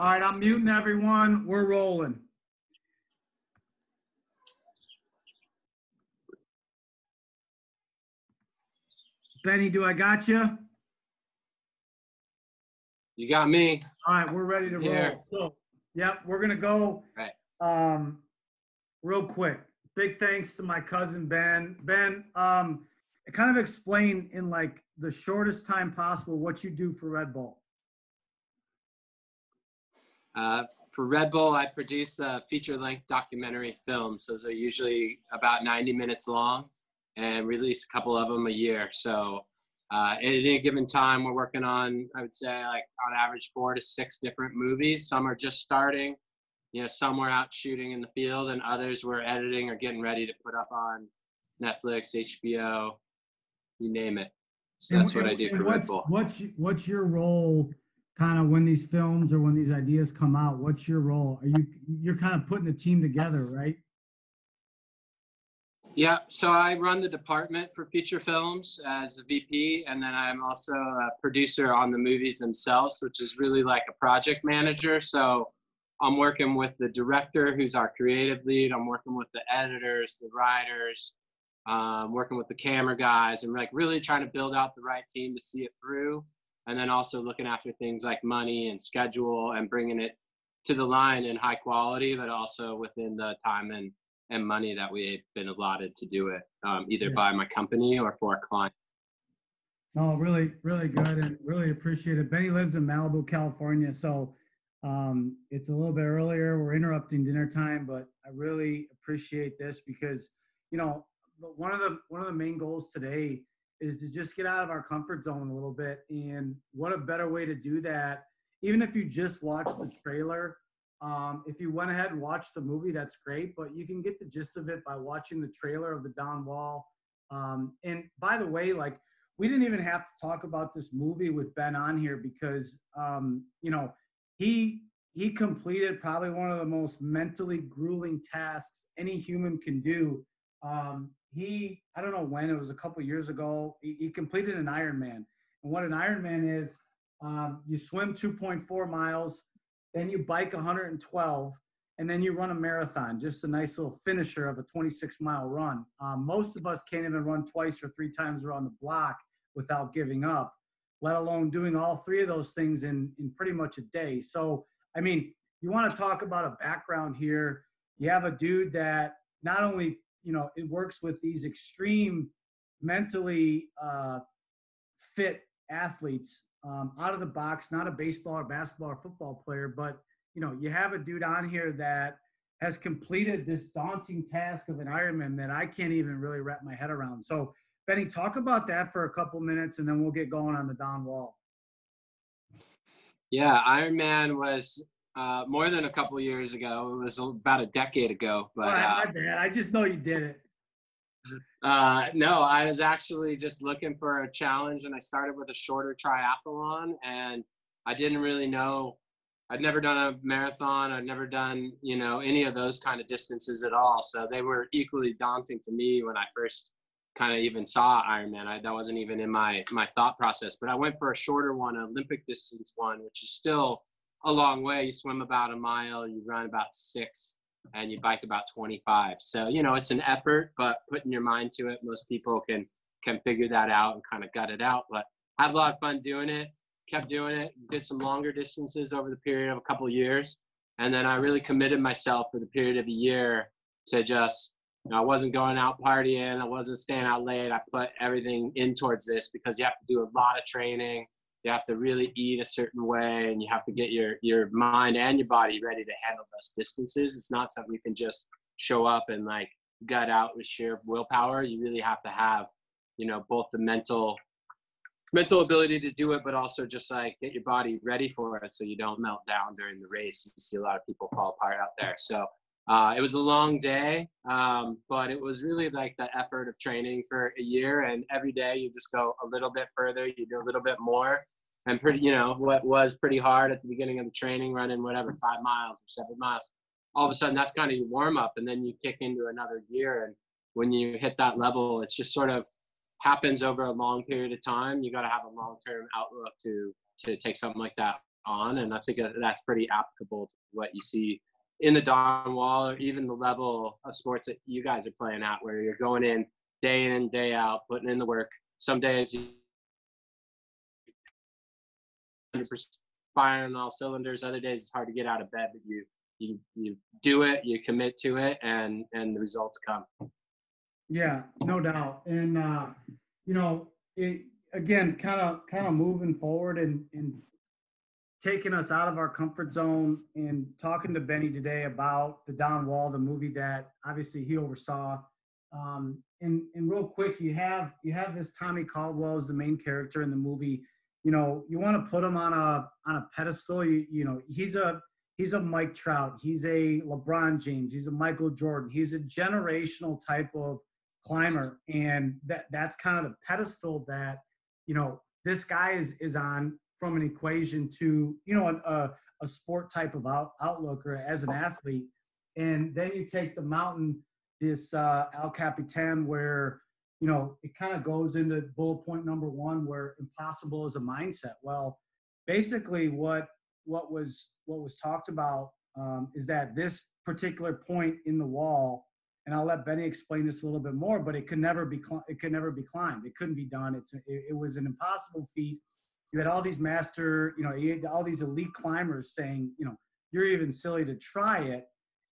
All right, I'm muting everyone. We're rolling. Benny, do I got you? You got me. All right, we're ready to Here. roll. So, yep, we're gonna go. Right. Um, real quick. Big thanks to my cousin Ben. Ben, um, kind of explain in like the shortest time possible what you do for Red Bull. Uh, for Red Bull, I produce uh, feature-length documentary films. Those are usually about 90 minutes long, and release a couple of them a year. So, uh, at any given time, we're working on, I would say, like on average, four to six different movies. Some are just starting. You know, some we're out shooting in the field, and others we're editing or getting ready to put up on Netflix, HBO, you name it. So that's what I do for Red Bull. What's what's your role, kind of when these films or when these ideas come out? What's your role? Are you you're kind of putting a team together, right? Yeah, so I run the department for feature films as a VP, and then I'm also a producer on the movies themselves, which is really like a project manager. So I'm working with the director, who's our creative lead. I'm working with the editors, the writers, um, working with the camera guys, and like really trying to build out the right team to see it through. And then also looking after things like money and schedule and bringing it to the line in high quality, but also within the time and and money that we've been allotted to do it, um, either Yeah. by my company or for a client. Oh, really, really good and really appreciate it. Benny lives in Malibu, California, so um, it's a little bit earlier. We're interrupting dinner time, but I really appreciate this because you know one of the one of the main goals today is to just get out of our comfort zone a little bit. And what a better way to do that? Even if you just watch the trailer, um, if you went ahead and watched the movie, that's great. But you can get the gist of it by watching the trailer of the Dawn Wall. Um, and by the way, like we didn't even have to talk about this movie with Ben on here because um, you know he he completed probably one of the most mentally grueling tasks any human can do. Um, he I don't know when it was a couple years ago. He, he completed an Ironman, and what an Ironman is, um, you swim 2.4 miles, then you bike 112, and then you run a marathon. Just a nice little finisher of a 26 mile run. Um, most of us can't even run twice or three times around the block without giving up, let alone doing all three of those things in, in pretty much a day. So, I mean, you want to talk about a background here. You have a dude that not only, you know, it works with these extreme mentally uh, fit athletes um, out of the box, not a baseball or basketball or football player, but, you know, you have a dude on here that has completed this daunting task of an Ironman that I can't even really wrap my head around. So, Benny, talk about that for a couple minutes, and then we'll get going on the Dawn Wall. Yeah, ironman was uh, more than a couple years ago. It was about a decade ago. But right, uh, my bad. I just know you did it. uh, no, I was actually just looking for a challenge, and I started with a shorter triathlon, and I didn't really know. I'd never done a marathon. I'd never done, you know, any of those kind of distances at all. So they were equally daunting to me when I first kind of even saw Ironman. I, that wasn't even in my my thought process. But I went for a shorter one, an Olympic distance one, which is still a long way. You swim about a mile, you run about six, and you bike about 25. So you know it's an effort, but putting your mind to it, most people can can figure that out and kind of gut it out. But I had a lot of fun doing it. Kept doing it. Did some longer distances over the period of a couple of years, and then I really committed myself for the period of a year to just you know, I wasn't going out partying. I wasn't staying out late. I put everything in towards this because you have to do a lot of training. You have to really eat a certain way, and you have to get your your mind and your body ready to handle those distances. It's not something you can just show up and like gut out with sheer willpower. You really have to have, you know, both the mental mental ability to do it, but also just like get your body ready for it so you don't melt down during the race. You see a lot of people fall apart out there. So uh, it was a long day, um, but it was really like the effort of training for a year. And every day you just go a little bit further, you do a little bit more. And pretty, you know, what was pretty hard at the beginning of the training, running whatever five miles or seven miles, all of a sudden that's kind of your warm up, and then you kick into another gear. And when you hit that level, it's just sort of happens over a long period of time. You got to have a long term outlook to to take something like that on, and I think that's pretty applicable to what you see in the Dawn Wall, or even the level of sports that you guys are playing at, where you're going in day in and day out, putting in the work. Some days, 100% firing all cylinders. Other days, it's hard to get out of bed, but you you you do it, you commit to it, and and the results come. Yeah, no doubt. And uh, you know, it, again, kind of kind of moving forward and and taking us out of our comfort zone and talking to Benny today about the Dawn Wall, the movie that obviously he oversaw. Um, and and real quick, you have you have this Tommy Caldwell as the main character in the movie. You know, you want to put him on a on a pedestal. You you know, he's a he's a Mike Trout, he's a LeBron James, he's a Michael Jordan, he's a generational type of climber, and that that's kind of the pedestal that you know this guy is is on from an equation to you know a, a sport type of out, outlook or as an athlete, and then you take the mountain this uh, El Capitan where you know it kind of goes into bullet point number one where impossible is a mindset. Well, basically what what was what was talked about um, is that this particular point in the wall and I'll let Benny explain this a little bit more, but it could never be it could never be climbed. It couldn't be done. It's it, it was an impossible feat. You had all these master, you know, you had all these elite climbers saying, you know, you're even silly to try it,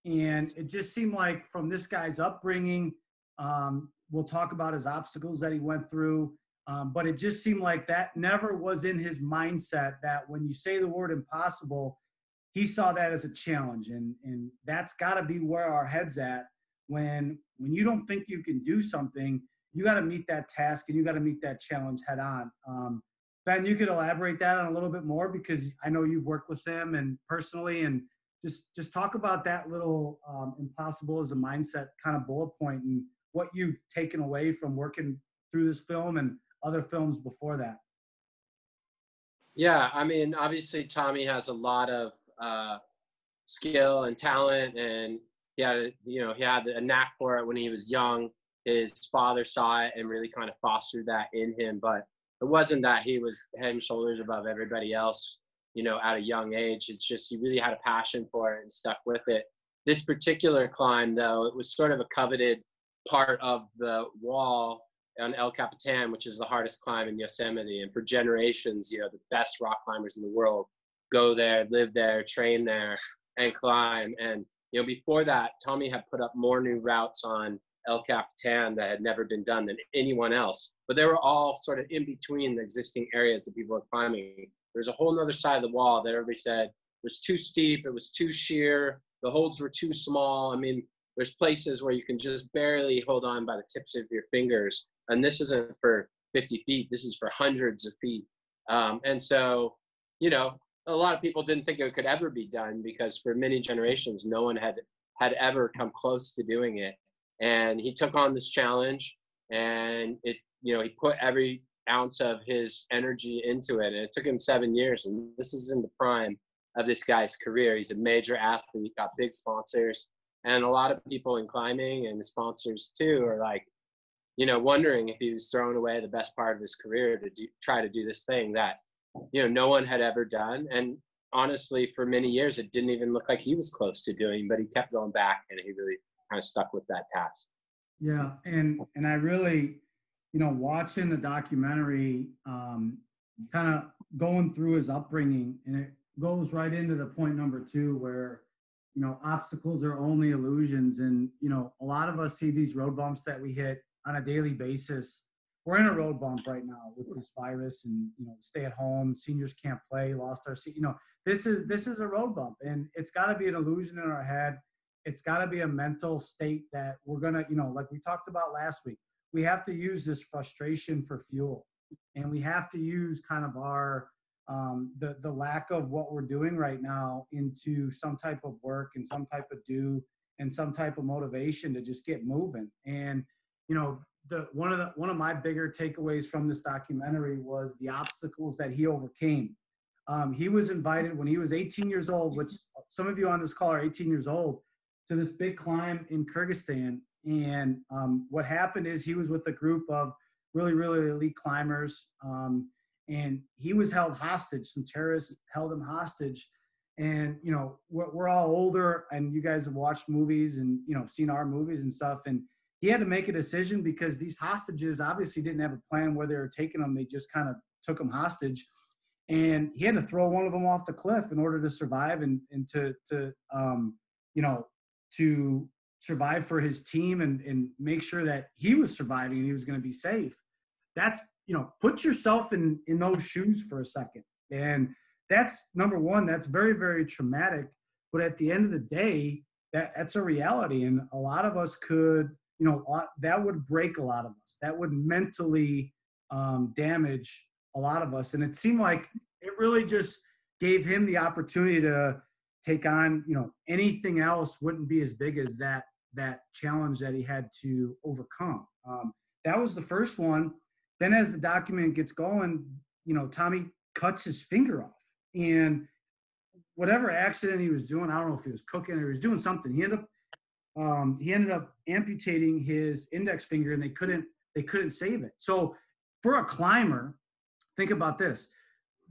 and it just seemed like from this guy's upbringing, um, we'll talk about his obstacles that he went through, um, but it just seemed like that never was in his mindset. That when you say the word impossible, he saw that as a challenge, and and that's got to be where our heads at when when you don't think you can do something you got to meet that task and you got to meet that challenge head on um, ben you could elaborate that on a little bit more because i know you've worked with them and personally and just just talk about that little um, impossible as a mindset kind of bullet point and what you've taken away from working through this film and other films before that. Yeah i mean obviously tommy has a lot of uh, skill and talent and he had you know he had a knack for it when he was young. His father saw it and really kind of fostered that in him but it wasn't that he was head and shoulders above everybody else you know at a young age it's just he really had a passion for it and stuck with it this particular climb though it was sort of a coveted part of the wall on El Capitan, which is the hardest climb in Yosemite. And for generations, you know, the best rock climbers in the world go there, live there, train there, and climb. And you know, before that, Tommy had put up more new routes on El Capitan that had never been done than anyone else. But they were all sort of in between the existing areas that people were climbing. There's a whole other side of the wall that everybody said was too steep, it was too sheer, the holds were too small. I mean, there's places where you can just barely hold on by the tips of your fingers. And this isn't for 50 feet, this is for hundreds of feet. Um, and so, you know, a lot of people didn't think it could ever be done because for many generations no one had had ever come close to doing it and he took on this challenge and it you know he put every ounce of his energy into it and it took him seven years and this is in the prime of this guy's career. He's a major athlete got big sponsors and a lot of people in climbing and sponsors too are like you know wondering if he was throwing away the best part of his career to do, try to do this thing that you know no one had ever done and honestly for many years it didn't even look like he was close to doing but he kept going back and he really kind of stuck with that task. Yeah and and i really you know watching the documentary um kind of going through his upbringing and it goes right into the point number two where you know obstacles are only illusions and you know a lot of us see these road bumps that we hit on a daily basis. We're in a road bump right now with this virus and you know stay at home seniors can't play lost our seat you know this is this is a road bump and it's got to be an illusion in our head it's got to be a mental state that we're gonna you know like we talked about last week we have to use this frustration for fuel and we have to use kind of our um, the the lack of what we're doing right now into some type of work and some type of do and some type of motivation to just get moving and you know the one of the one of my bigger takeaways from this documentary was the obstacles that he overcame. Um, he was invited when he was 18 years old, which some of you on this call are 18 years old, to this big climb in Kyrgyzstan. And um, what happened is he was with a group of really, really elite climbers. Um, and he was held hostage. Some terrorists held him hostage. And you know, we're, we're all older, and you guys have watched movies and you know seen our movies and stuff. And he had to make a decision because these hostages obviously didn't have a plan where they were taking them. They just kind of took them hostage, and he had to throw one of them off the cliff in order to survive and and to to um, you know to survive for his team and and make sure that he was surviving and he was going to be safe. That's you know put yourself in in those shoes for a second. And that's number one that's very very traumatic. But at the end of the day that that's a reality. And a lot of us could you know that would break a lot of us. That would mentally um, damage a lot of us. And it seemed like it really just gave him the opportunity to take on you know anything else wouldn't be as big as that that challenge that he had to overcome. Um, that was the first one. Then as the document gets going you know tommy cuts his finger off. And whatever accident he was doing i don't know if he was cooking or he was doing something he ended up um, he ended up amputating his index finger and they couldn't they couldn't save it. So for a climber think about this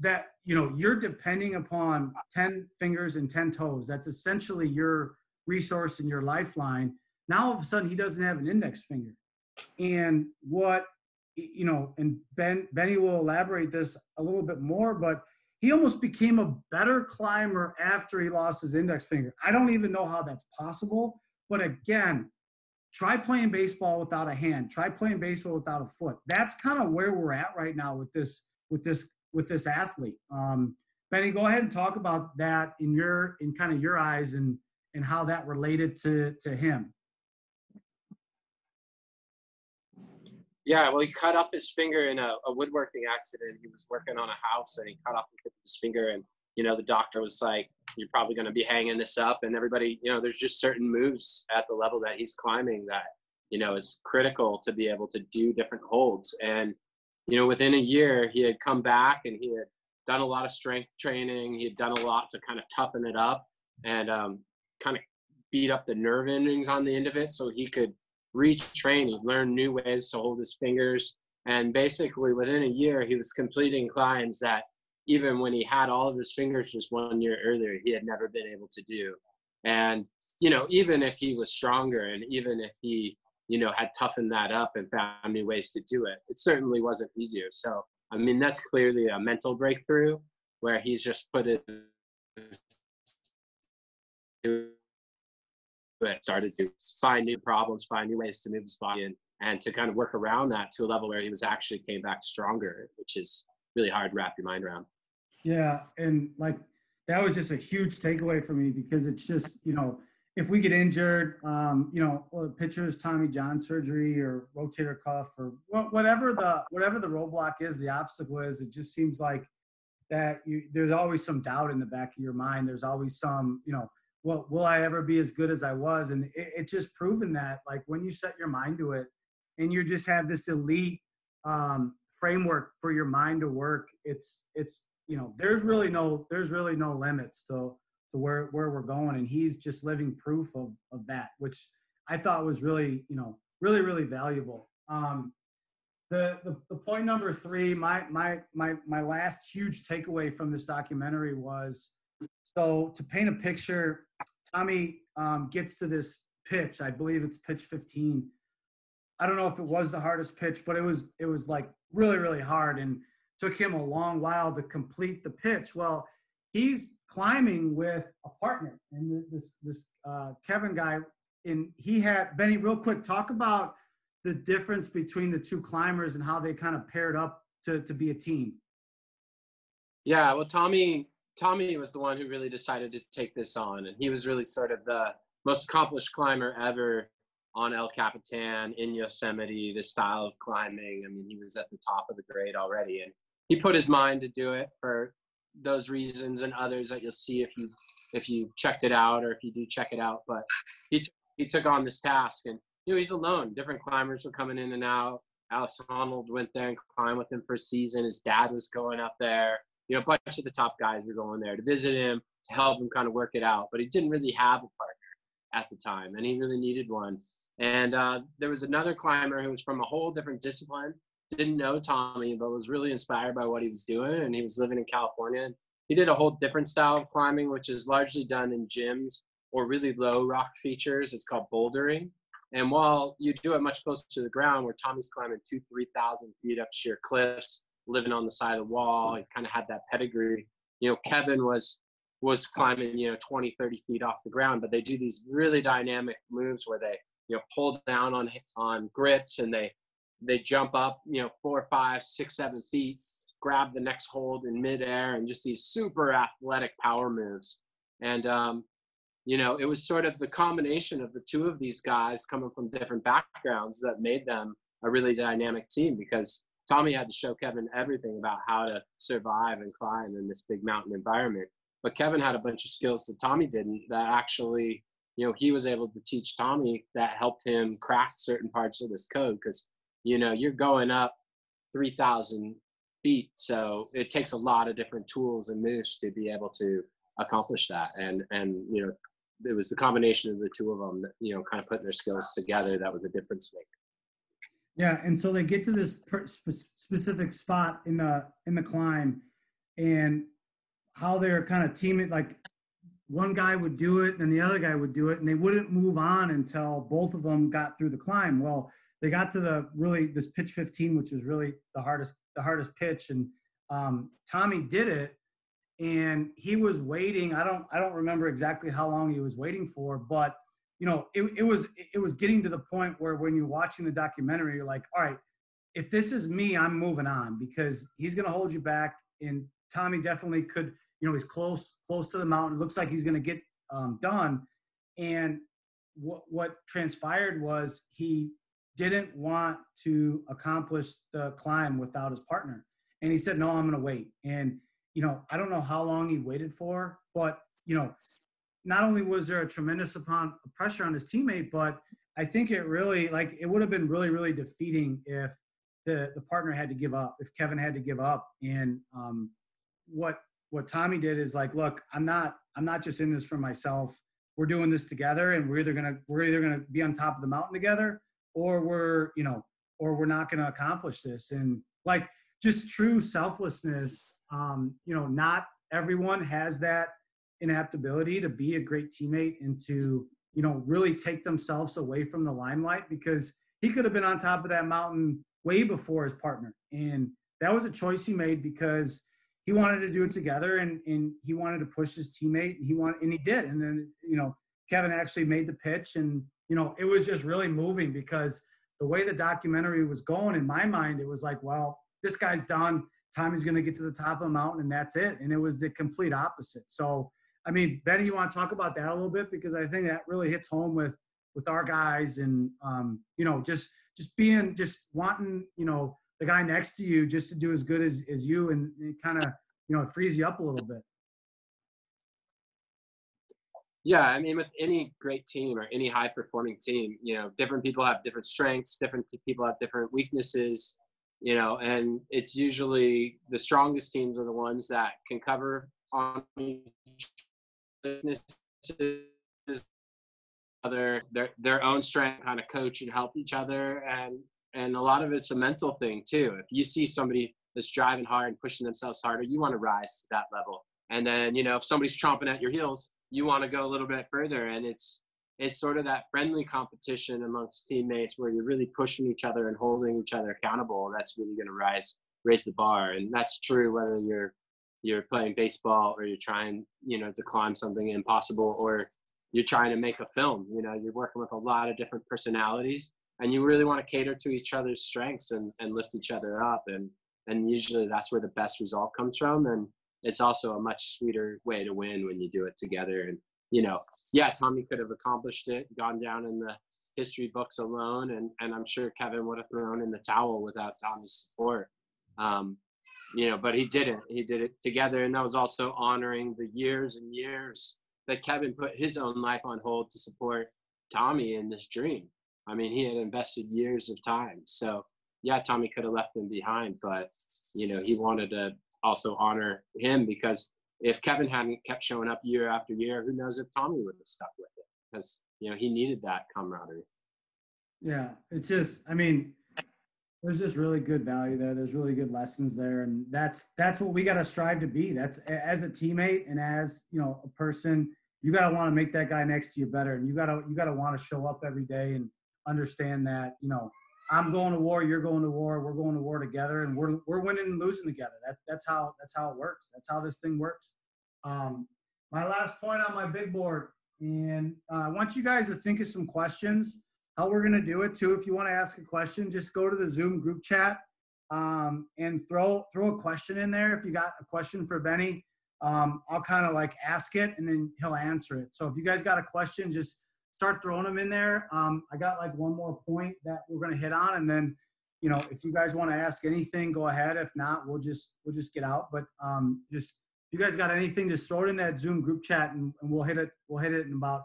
that you know you're depending upon 10 fingers and 10 toes that's essentially your resource and your lifeline now all of a sudden he doesn't have an index finger and what you know and ben benny will elaborate this a little bit more but he almost became a better climber after he lost his index finger i don't even know how that's possible but again, try playing baseball without a hand. Try playing baseball without a foot. That's kind of where we're at right now with this with this with this athlete. Um, Benny, go ahead and talk about that in your in kind of your eyes and and how that related to to him. Yeah, well, he cut up his finger in a, a woodworking accident. He was working on a house and he cut off his finger and you know, the doctor was like, you're probably going to be hanging this up. And everybody, you know, there's just certain moves at the level that he's climbing that, you know, is critical to be able to do different holds. And, you know, within a year, he had come back and he had done a lot of strength training. He had done a lot to kind of toughen it up and um, kind of beat up the nerve endings on the end of it so he could retrain. He learned new ways to hold his fingers. And basically, within a year, he was completing climbs that even when he had all of his fingers just one year earlier, he had never been able to do. And, you know, even if he was stronger and even if he, you know, had toughened that up and found new ways to do it, it certainly wasn't easier. So, I mean, that's clearly a mental breakthrough where he's just put it started to find new problems, find new ways to move his body and, and to kind of work around that to a level where he was actually came back stronger, which is really hard to wrap your mind around. Yeah, and like that was just a huge takeaway for me because it's just you know if we get injured, um, you know, pitchers Tommy John surgery or rotator cuff or whatever the whatever the roadblock is, the obstacle is, it just seems like that you, there's always some doubt in the back of your mind. There's always some, you know, well, will I ever be as good as I was? And it, it just proven that, like when you set your mind to it, and you just have this elite um, framework for your mind to work, it's it's you know, there's really no there's really no limits to to where where we're going, and he's just living proof of of that, which I thought was really you know really really valuable. Um, the, the the point number three, my my my my last huge takeaway from this documentary was so to paint a picture, Tommy um, gets to this pitch. I believe it's pitch 15. I don't know if it was the hardest pitch, but it was it was like really really hard and took him a long while to complete the pitch. Well, he's climbing with a partner, and this this uh, Kevin guy, and he had Benny. Real quick, talk about the difference between the two climbers and how they kind of paired up to to be a team. Yeah, well, Tommy Tommy was the one who really decided to take this on, and he was really sort of the most accomplished climber ever on El Capitan in Yosemite, this style of climbing. I mean, he was at the top of the grade already, and he put his mind to do it for those reasons and others that you'll see if you if you checked it out or if you do check it out. But he t- he took on this task, and you know he's alone. Different climbers were coming in and out. Alex Honnold went there and climbed with him for a season. His dad was going up there. You know, a bunch of the top guys were going there to visit him to help him kind of work it out. But he didn't really have a partner at the time, and he really needed one. And uh, there was another climber who was from a whole different discipline didn't know Tommy, but was really inspired by what he was doing. And he was living in California. He did a whole different style of climbing, which is largely done in gyms or really low rock features. It's called bouldering. And while you do it much closer to the ground, where Tommy's climbing two, 3,000 feet up sheer cliffs, living on the side of the wall, he kind of had that pedigree. You know, Kevin was was climbing, you know, 20, 30 feet off the ground, but they do these really dynamic moves where they, you know, pull down on on grits and they they jump up, you know, four, five, six, seven feet, grab the next hold in midair, and just these super athletic power moves. And um, you know, it was sort of the combination of the two of these guys coming from different backgrounds that made them a really dynamic team because Tommy had to show Kevin everything about how to survive and climb in this big mountain environment. But Kevin had a bunch of skills that Tommy didn't that actually, you know, he was able to teach Tommy that helped him crack certain parts of this code because, you know, you're going up 3,000 feet. So it takes a lot of different tools and moves to be able to accomplish that. And, and, you know, it was the combination of the two of them that you know kind of putting their skills together that was a difference maker. Yeah, and so they get to this per- specific spot in the in the climb, and how they're kind of teaming. Like one guy would do it, and the other guy would do it, and they wouldn't move on until both of them got through the climb. Well, they got to the really this pitch 15, which was really the hardest the hardest pitch, and um, Tommy did it, and he was waiting. I don't i don't remember exactly how long he was waiting for but you know it, it was it was getting to the point where when you're watching the documentary you're like all right if this is me i'm moving on because he's going to hold you back and tommy definitely could you know he's close close to the mountain. Looks like he's going to get um, done. And what what transpired was he didn't want to accomplish the climb without his partner and he said no i'm going to wait and you know, I don't know how long he waited for, but you know, not only was there a tremendous amount of pressure on his teammate, but I think it really like it would have been really really defeating if the the partner had to give up, if Kevin had to give up. And um, what what Tommy did is like, look, I'm not I'm not just in this for myself. We're doing this together, and we're either gonna we're either gonna be on top of the mountain together, or we're you know, or we're not gonna accomplish this. And like just true selflessness um, you know, not everyone has that inaptability to be a great teammate and to, you know, really take themselves away from the limelight because he could have been on top of that mountain way before his partner. And that was a choice he made because he wanted to do it together and, and he wanted to push his teammate and he wanted and he did. And then, you know, Kevin actually made the pitch and, you know, it was just really moving because the way the documentary was going in my mind, it was like, well, this guy's done. Tommy's going to get to the top of the mountain and that's it. And it was the complete opposite. So, I mean, Benny, you want to talk about that a little bit because I think that really hits home with with our guys and um, you know just just being just wanting you know the guy next to you just to do as good as as you and it kind of you know it frees you up a little bit. Yeah, I mean, with any great team or any high performing team, you know, different people have different strengths, different people have different weaknesses you know, and it's usually the strongest teams are the ones that can cover on each other their their own strength, kind of coach and help each other, and and a lot of it's a mental thing too. If you see somebody that's driving hard and pushing themselves harder, you want to rise to that level. And then you know if somebody's chomping at your heels, you want to go a little bit further, and it's it's sort of that friendly competition amongst teammates where you're really pushing each other and holding each other accountable. That's really going to rise raise the bar, and that's true whether you're you're playing baseball or you're trying you know to climb something impossible or you're trying to make a film. You know, you're working with a lot of different personalities, and you really want to cater to each other's strengths and and lift each other up, and and usually that's where the best result comes from, and it's also a much sweeter way to win when you do it together and you know, yeah, Tommy could have accomplished it, gone down in the history books alone, and and I'm sure Kevin would have thrown in the towel without Tommy's support. Um, you know, but he didn't. He did it together, and that was also honoring the years and years that Kevin put his own life on hold to support Tommy in this dream. I mean, he had invested years of time. So yeah, Tommy could have left him behind, but you know, he wanted to also honor him because if Kevin hadn't kept showing up year after year, who knows if Tommy would have stuck with it because you know he needed that camaraderie. Yeah, it's just I mean, there's just really good value there. There's really good lessons there, and that's that's what we got to strive to be. That's as a teammate and as you know a person, you got to want to make that guy next to you better, and you got to you got to want to show up every day and understand that you know I'm going to war, you're going to war, we're going to war together, and we're we're winning and losing together. That that's how that's how it works. That's how this thing works. Um, my last point on my big board, and uh, I want you guys to think of some questions. How we're gonna do it too. If you want to ask a question, just go to the Zoom group chat um, and throw throw a question in there. If you got a question for Benny, um, I'll kind of like ask it and then he'll answer it. So if you guys got a question, just start throwing them in there. Um, I got like one more point that we're gonna hit on, and then you know if you guys want to ask anything, go ahead. If not, we'll just we'll just get out. But um, just if you guys got anything, just throw it in that Zoom group chat, and, and we'll hit it. We'll hit it in about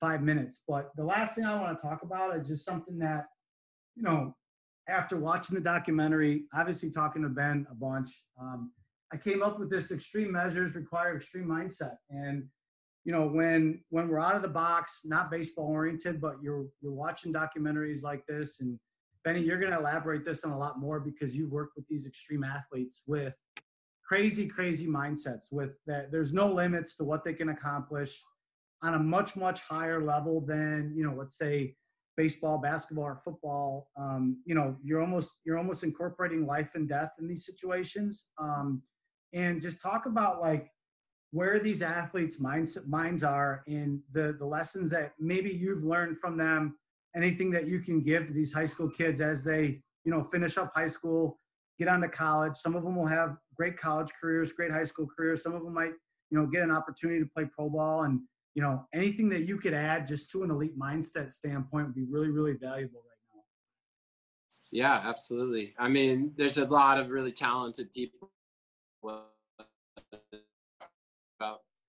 five minutes. But the last thing I want to talk about is just something that you know after watching the documentary, obviously talking to Ben a bunch. Um, I came up with this extreme measures require extreme mindset. And you know, when when we're out of the box, not baseball oriented, but you're you're watching documentaries like this, and Benny, you're going to elaborate this on a lot more because you've worked with these extreme athletes with crazy, crazy mindsets. With that, there's no limits to what they can accomplish on a much, much higher level than you know, let's say baseball, basketball, or football. Um, you know, you're almost you're almost incorporating life and death in these situations. Um, and just talk about like where these athletes' minds minds are in the the lessons that maybe you've learned from them. Anything that you can give to these high school kids as they you know finish up high school, get on to college. Some of them will have great college careers, great high school careers. Some of them might you know get an opportunity to play pro ball and you know anything that you could add just to an elite mindset standpoint would be really really valuable right now yeah absolutely i mean there's a lot of really talented people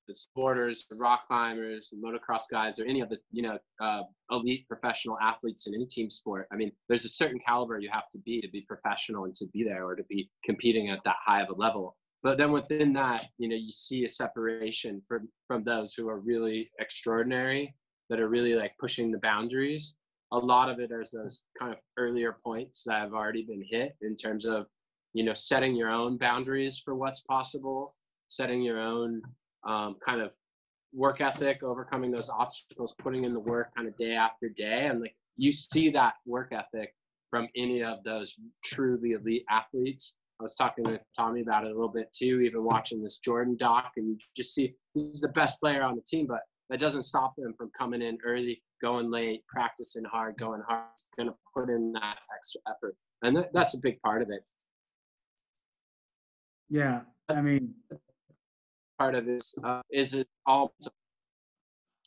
the sporters, the rock climbers, the motocross guys, or any of the you know uh, elite professional athletes in any team sport. I mean, there's a certain caliber you have to be to be professional and to be there or to be competing at that high of a level. But then within that, you know, you see a separation from from those who are really extraordinary, that are really like pushing the boundaries. A lot of it is those kind of earlier points that have already been hit in terms of, you know, setting your own boundaries for what's possible, setting your own um, kind of work ethic, overcoming those obstacles, putting in the work kind of day after day. And like you see that work ethic from any of those truly elite athletes. I was talking to Tommy about it a little bit too, even watching this Jordan doc, and you just see he's the best player on the team, but that doesn't stop him from coming in early, going late, practicing hard, going hard. Going to put in that extra effort. And th- that's a big part of it. Yeah. I mean, part of this uh, is it all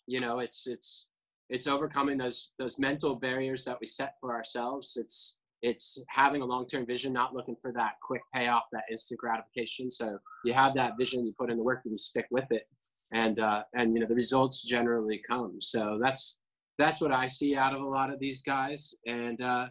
you know it's it's it's overcoming those those mental barriers that we set for ourselves. It's it's having a long-term vision not looking for that quick payoff that instant gratification. So you have that vision you put in the work and you stick with it. And uh, and you know the results generally come. So that's that's what i see out of a lot of these guys. And uh,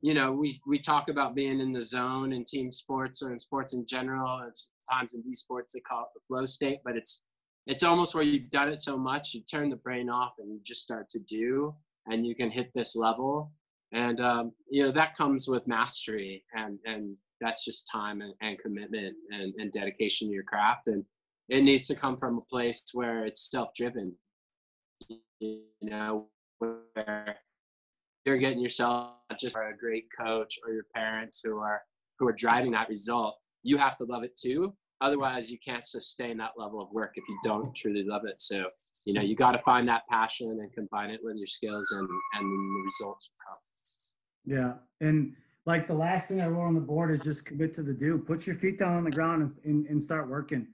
you know, we we talk about being in the zone in team sports or in sports in general. It's times in these sports they call it the flow state, but it's it's almost where you've done it so much, you turn the brain off and you just start to do, and you can hit this level. And um, you know that comes with mastery, and and that's just time and, and commitment and, and dedication to your craft, and it needs to come from a place where it's self-driven. You know, where you're getting yourself just a great coach or your parents who are who are driving that result you have to love it too. Otherwise you can't sustain that level of work if you don't truly love it. So you know you got to find that passion and combine it with your skills and and the results come yeah and like the last thing i wrote on the board is just commit to the do. Put your feet down on the ground and, and, and start working.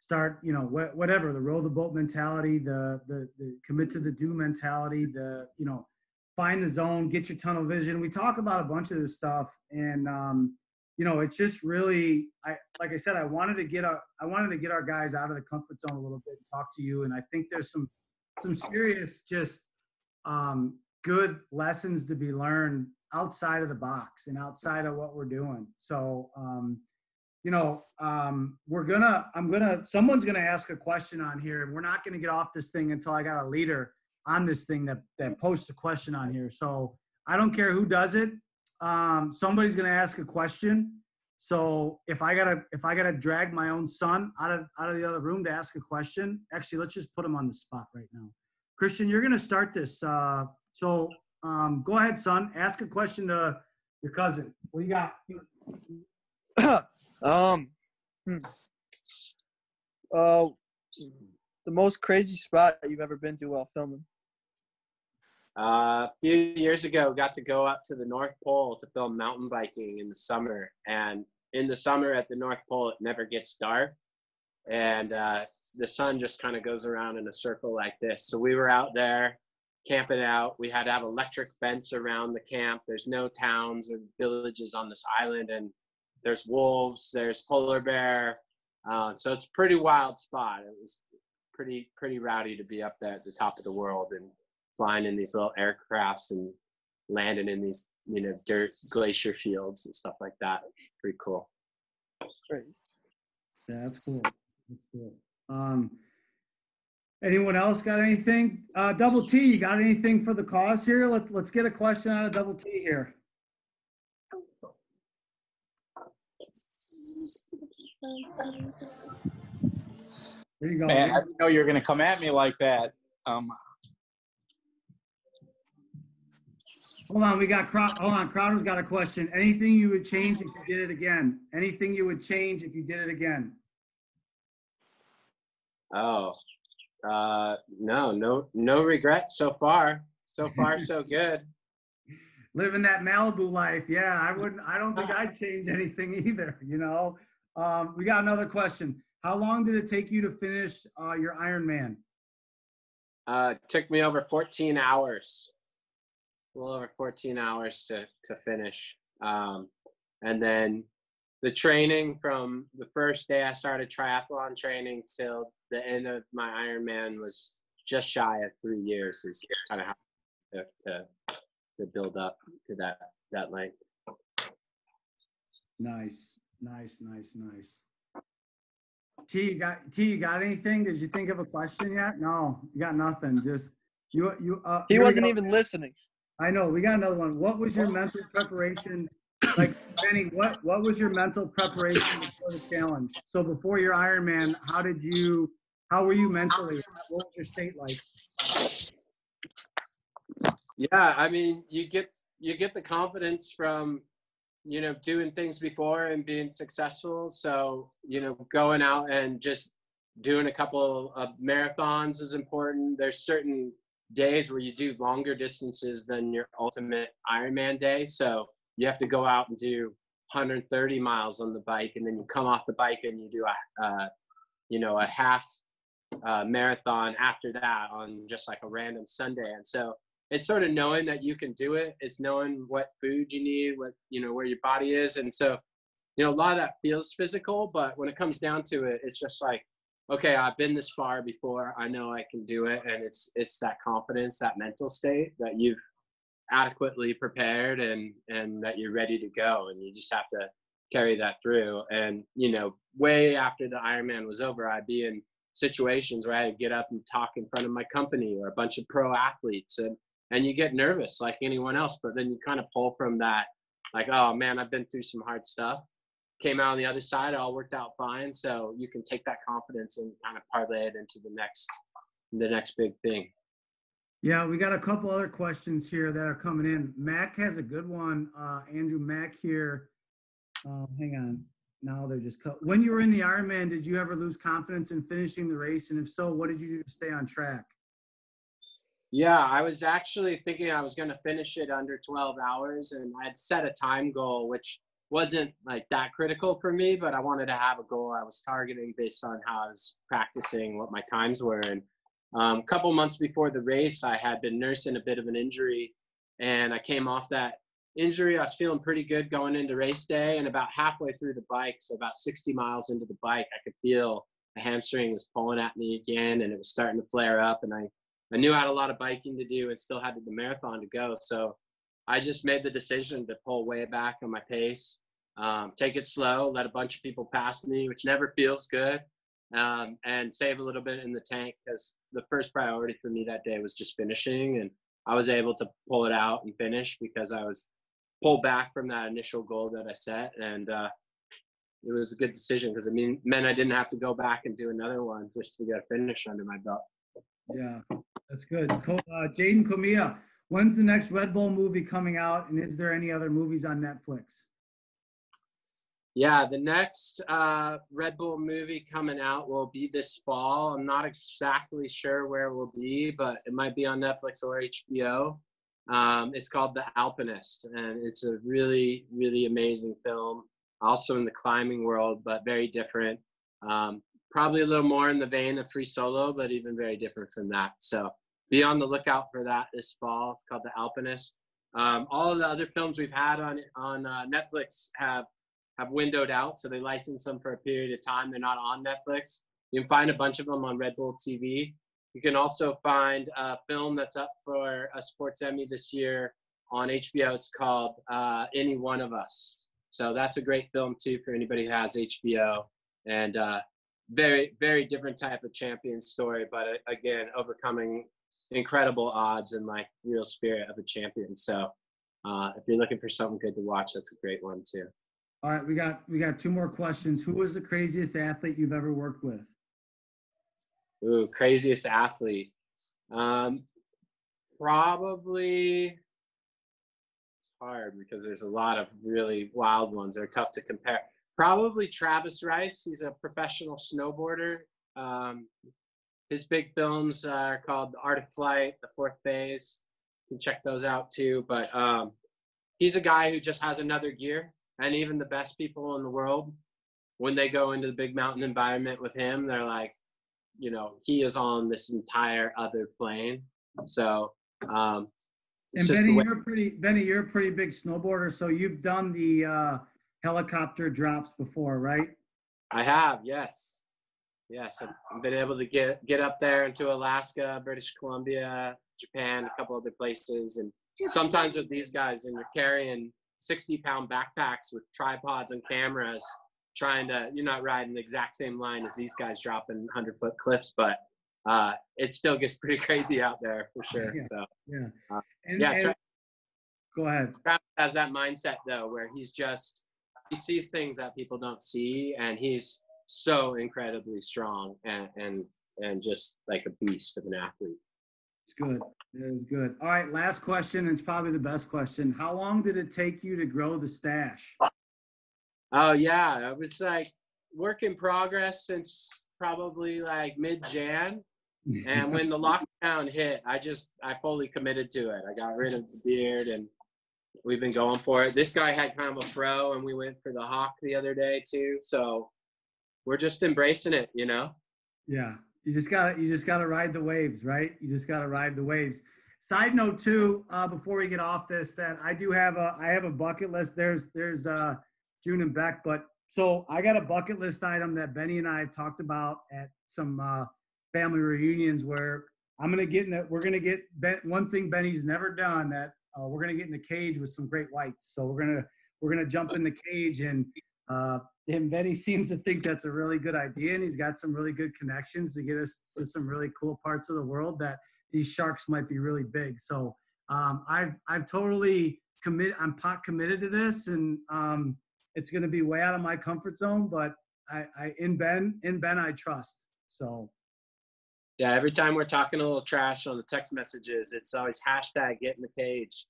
Start you know wh- whatever the row the boat mentality the, the the commit to the do mentality the you know find the zone, get your tunnel vision. We talk about a bunch of this stuff, and um, you know, it's just really, I like I said, I wanted to get our, I wanted to get our guys out of the comfort zone a little bit and talk to you. And I think there's some, some serious, just um, good lessons to be learned outside of the box and outside of what we're doing. So, um, you know, um, we're gonna, I'm gonna, someone's gonna ask a question on here, and we're not gonna get off this thing until I got a leader on this thing that that posts a question on here. So I don't care who does it. um, somebody's gonna ask a question. So if I gotta if I gotta drag my own son out of out of the other room to ask a question, actually let's just put him on the spot right now. Christian, you're gonna start this. Uh, so um, go ahead, son. Ask a question to your cousin. What you got? um, hmm. uh, the most crazy spot you've ever been to while filming? Uh, a few years ago, got to go up to the North Pole to film mountain biking in the summer. And in the summer at the North Pole, it never gets dark. And uh, the sun just kind of goes around in a circle like this. So we were out there camping out. We had to have electric fence around the camp. There's no towns or villages on this island. And there's wolves, there's polar bear. Uh, so it's a pretty wild spot. It was pretty, pretty rowdy to be up there at the top of the world. And flying in these little aircrafts and landing in these you know dirt glacier fields and stuff like that. Pretty cool. Great. Yeah, that's cool. That's cool. Um, anyone else got anything? Uh, Double T, you got anything for the cause here? Let, let's get a question out of Double T here. There you go. Man, I didn't know you were going to come at me like that. Um, Hold on, we got Crowd. Hold on, Crowder's got a question. Anything you would change if you did it again? Anything you would change if you did it again? Oh, uh, no, no, no regrets so far. So far, so good. Living that Malibu life, yeah. I wouldn't. I don't think I'd change anything either. You know. Um, we got another question. How long did it take you to finish uh, your Ironman? Uh, it took me over 14 hours a little over 14 hours to to finish. Um, and then the training from the first day I started triathlon training till the end of my Ironman was just shy of three years. Is kind of how to, to to build up to that that length. Nice, nice, nice, nice. T, you got T, you got anything? Did you think of a question yet? No, you got nothing. Just you you. Uh, he wasn't even listening. I know. We got another one. What was your mental preparation? Like Benny, what what was your mental preparation before the challenge? So before your Ironman, how did you? How were you mentally? What was your state like? Yeah, I mean, you get you get the confidence from you know doing things before and being successful. So you know, going out and just doing a couple of marathons is important. There's certain days where you do longer distances than your ultimate Ironman day. So you have to go out and do 130 miles on the bike, and then you come off the bike and you do a, uh, you know, a half uh, marathon after that on just like a random Sunday. And so it's sort of knowing that you can do it. It's knowing what food you need, what you know, where your body is, and so you know, a lot of that feels physical, but when it comes down to it, it's just like okay i've been this far before i know i can do it and it's it's that confidence that mental state that you've adequately prepared and and that you're ready to go and you just have to carry that through. And you know way after the ironman was over i'd be in situations where I would get up and talk in front of my company or a bunch of pro athletes and and you get nervous like anyone else but then you kind of pull from that like oh man i've been through some hard stuff came out on the other side, it all worked out fine. So you can take that confidence and kind of parlay it into the next the next big thing. Yeah, we got a couple other questions here that are coming in. Mac has a good one. Uh, Andrew Mac here. Uh, hang on. Now they're just cut. When you were in the Ironman, did you ever lose confidence in finishing the race? And if so, what did you do to stay on track? Yeah, I was actually thinking I was going to finish it under 12 hours, and I had set a time goal, which wasn't like that critical for me, but I wanted to have a goal I was targeting based on how I was practicing, what my times were. And um, a couple months before the race, I had been nursing a bit of an injury, and I came off that injury. I was feeling pretty good going into race day, and about halfway through the bike, so about 60 miles into the bike, I could feel the hamstring was pulling at me again, and it was starting to flare up. And I, I knew I had a lot of biking to do, and still had the marathon to go. So I just made the decision to pull way back on my pace, um, take it slow, let a bunch of people pass me, which never feels good, um, and save a little bit in the tank because the first priority for me that day was just finishing. And I was able to pull it out and finish because I was pulled back from that initial goal that I set, and uh, it was a good decision because it mean meant I didn't have to go back and do another one just to get a finish under my belt. Yeah, that's good. Co- uh, Jaden Comia, when's the next Red Bull movie coming out, and is there any other movies on Netflix? Yeah, the next uh, Red Bull movie coming out will be this fall. I'm not exactly sure where it will be, but it might be on Netflix or HBO. Um, it's called The Alpinist, and it's a really, really amazing film. Also in the climbing world, but very different. Um, probably a little more in the vein of Free Solo, but even very different from that. So be on the lookout for that this fall. It's called The Alpinist. Um, all of the other films we've had on on uh, Netflix have have windowed out, so they license them for a period of time. They're not on Netflix. You can find a bunch of them on Red Bull TV. You can also find a film that's up for a Sports Emmy this year on HBO. It's called uh, Any One of Us. So that's a great film too for anybody who has HBO. And uh, very, very different type of champion story, but uh, again, overcoming incredible odds and like real spirit of a champion. So uh, if you're looking for something good to watch, that's a great one too. All right, we got we got two more questions. Who was the craziest athlete you've ever worked with? Ooh, craziest athlete. Um, probably it's hard because there's a lot of really wild ones. They're tough to compare. Probably Travis Rice. He's a professional snowboarder. Um, his big films are called The Art of Flight, The Fourth Phase. You can check those out too. But um, he's a guy who just has another gear. And even the best people in the world, when they go into the big mountain environment with him, they're like, you know, he is on this entire other plane. So, um, And Benny, you're pretty Benny, you're a pretty big snowboarder, so you've done the uh, helicopter drops before, right? I have, yes, yes. I've been able to get get up there into Alaska, British Columbia, Japan, a couple other places, and sometimes with these guys, and you're carrying 60 pound backpacks with tripods and cameras trying to you're not riding the exact same line as these guys dropping 100 foot cliffs but uh, it still gets pretty crazy out there for sure Yeah. so Yeah. Uh, And, yeah and- Tra- go ahead. Travis has that mindset though where he's just he sees things that people don't see and he's so incredibly strong and and and just like a beast of an athlete It's good. It is good. All right, last question. It's probably the best question. How long did it take you to grow the stash? Oh yeah, it was like work in progress since probably like mid Jan. And when the lockdown hit, I just I fully committed to it. I got rid of the beard and we've been going for it. This guy had kind of a fro and we went for the hawk the other day too. So we're just embracing it, you know? Yeah, you just gotta you just gotta ride the waves, right? You just gotta ride the waves. Side note too, uh, before we get off this, that I do have a I have a bucket list. There's there's uh, June and Beck, but so I got a bucket list item that Benny and I have talked about at some uh, family reunions where I'm gonna get in that. We're gonna get ben, one thing Benny's never done that uh, we're gonna get in the cage with some great whites. So we're gonna we're gonna jump in the cage and uh, and Benny seems to think that's a really good idea, and he's got some really good connections to get us to some really cool parts of the world that these sharks might be really big. So um, I've I've totally commit. I'm pot committed to this, and um, it's going to be way out of my comfort zone. But I, I in Ben in Ben I trust. So Yeah, every time we're talking a little trash on the text messages, it's always hashtag get in the cage.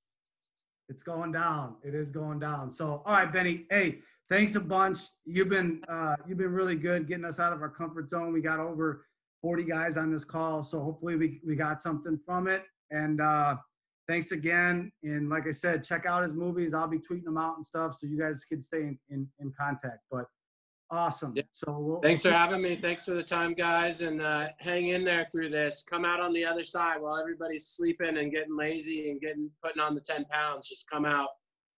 it's going down. It is going down. So all right, Benny. Hey, thanks a bunch. You've been uh, you've been really good getting us out of our comfort zone. We got over 40 guys on this call, so hopefully we we got something from it. And uh, thanks again. And like I said, check out his movies. I'll be tweeting them out and stuff, so you guys can stay in in, in contact. But awesome. Yeah. So we'll, Thanks for having me. Thanks for the time, guys, and uh, hang in there through this. Come out on the other side while everybody's sleeping and getting lazy and getting putting on the ten pounds. Just come out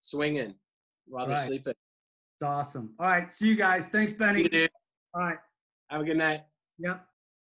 swinging while they're sleeping. It's awesome. All right. See you guys. Thanks, Benny. You. All right. Have a good night. Yep.